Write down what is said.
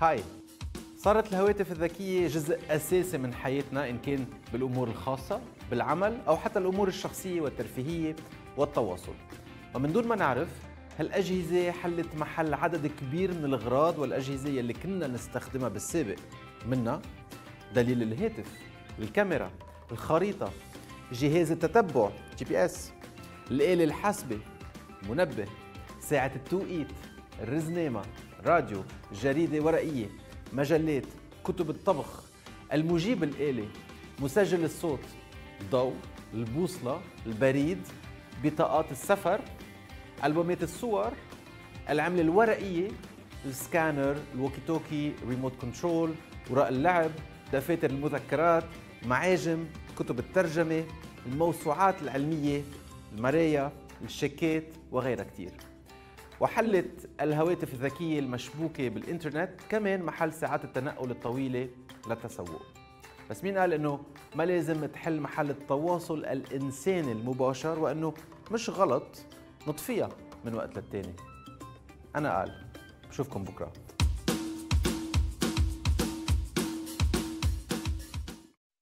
هاي صارت الهواتف الذكية جزء أساسي من حياتنا إن كان بالأمور الخاصة بالعمل أو حتى الأمور الشخصية والترفيهية والتواصل. ومن دون ما نعرف هالأجهزة حلت محل عدد كبير من الأغراض والأجهزة اللي كنا نستخدمها بالسابق. منها دليل الهاتف الكاميرا الخريطة جهاز التتبع GPS الآلة الحاسبة منبه ساعة التوقيت الرزنامة. راديو جريدة ورقية مجلات كتب الطبخ المجيب الآلي مسجل الصوت الضوء البوصلة البريد بطاقات السفر ألبومات الصور العملة الورقية السكانر ال walkie talkie remote control وراء اللعب دفاتر المذكرات معاجم كتب الترجمة الموسوعات العلمية المرايا الشيكات وغيرها كتير. وحلت الهواتف الذكية المشبوكة بالإنترنت كمان محل ساعات التنقل الطويلة للتسوق. بس مين قال إنه ما لازم تحل محل التواصل الإنساني المباشر وإنه مش غلط نطفيها من وقت للتاني؟ أنا قال. بشوفكم بكرة.